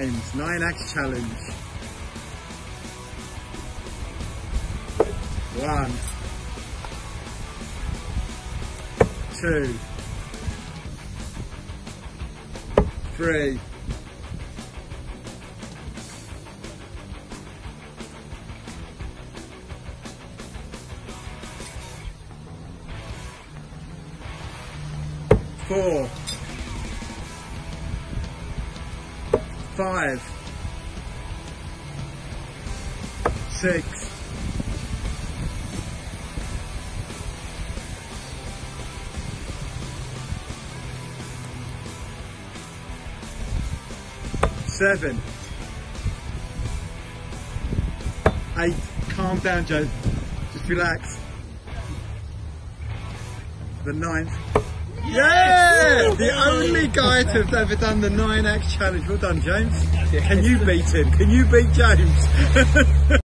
James, 9 axe challenge. One. Two. Three. Four. Five. Six. Calm down, Joe. Just relax. The ninth. Yeah! The only guy to have ever done the 9 axe challenge. Well done, James. Can you beat him? Can you beat James?